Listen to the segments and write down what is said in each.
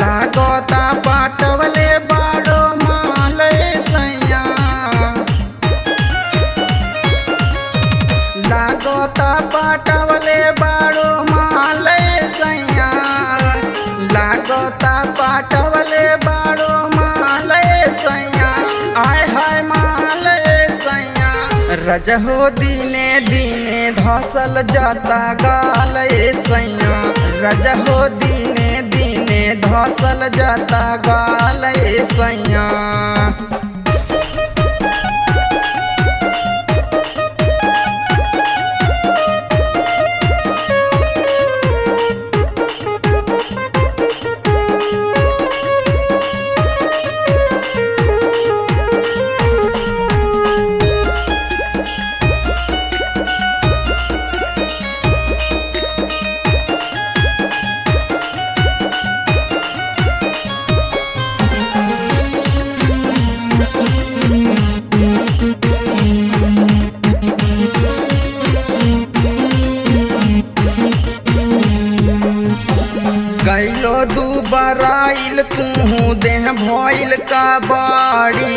लागता पाटवले लागता पाटवले बाड़ो माले सैया। लागता पाटवले बाड़ो माले सैया। आय हाय माले सैया। रजहो दिने दिने धसल जाता गाल सैया। रजहो दिने दिने धसल जाता गाल सैया। भइल का बाड़ी।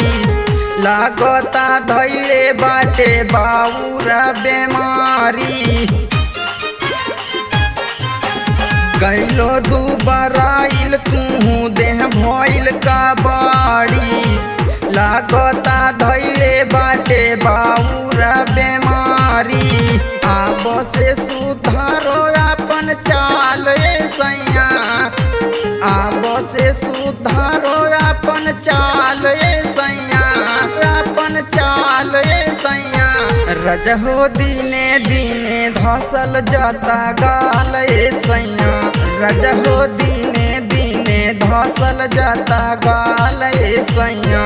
लागता धैले बाटे बाउरा बेमारी। गैलो दू बराइल तू देह भइल का बाड़ी। लागता धैले बाटे बाउरा बेमारी। आब से से सुधारो अपन चाल ए सैया, अपन चाल ए सैया। रजहो दिने दिने धसल जता गाल ए सैया। रजहो दीने दीने धसल जता गाल ए सैया।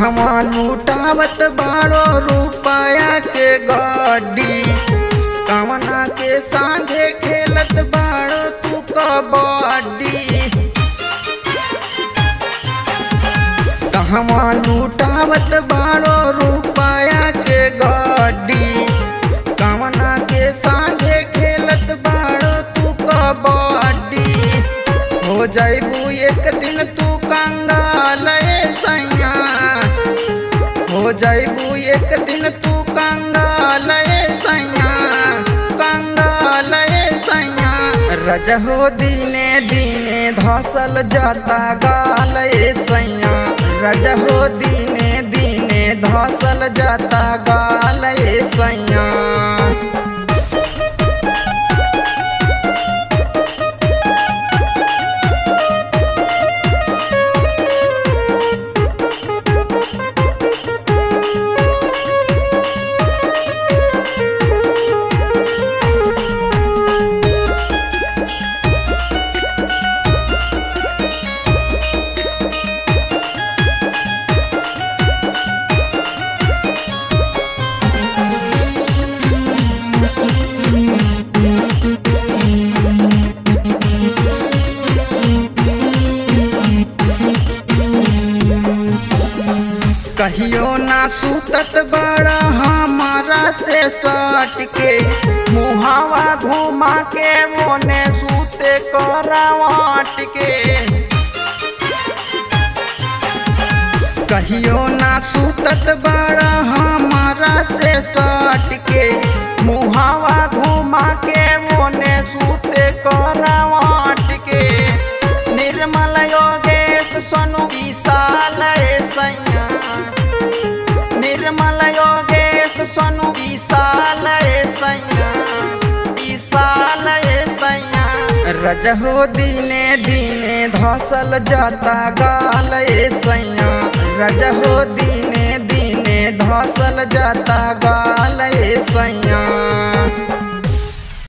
कहवा लूटावत बारो रुपया के गड्डी कवना के संगे खेलत बारो तू कबड्डी। कहवा बारो रुपया के गड्डी कवना के संगे खेलत बारो तू कबड्डी। हो जाइबू एक दिन तू कंगाल सैया हो जाइबू, एक दिन तू कंगाल सैया कंगाल सैया। रज हो दीने दीने धसल जाता गाल सैया। रज हो दीने दीने धसल जाता सुतत बड़ा हमारा से सट के मुहावा घुमा के मोने सूते करावट के कहियो ना सूतत बड़ा हमारा से सट के मुहावा घुमा सोनू विशाल सैया विशाल सैया। रजहो दिने दिने धसल जता गाल सैया। रजहो दिने दिने धसल जता गाल सैया।